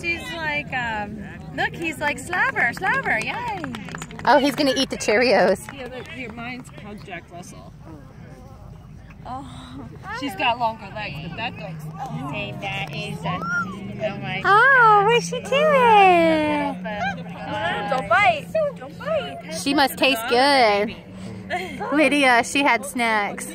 She's like, um, look, he's like slobber, slobber, yay. Oh, he's gonna eat the Cheerios. Yeah, look, your mind's called Jack Russell. Oh, she's got longer legs, but that dog's. Hey, that is a, oh my Oh, what's she doing? Don't bite. Don't bite. She must taste good. Lydia, she had snacks.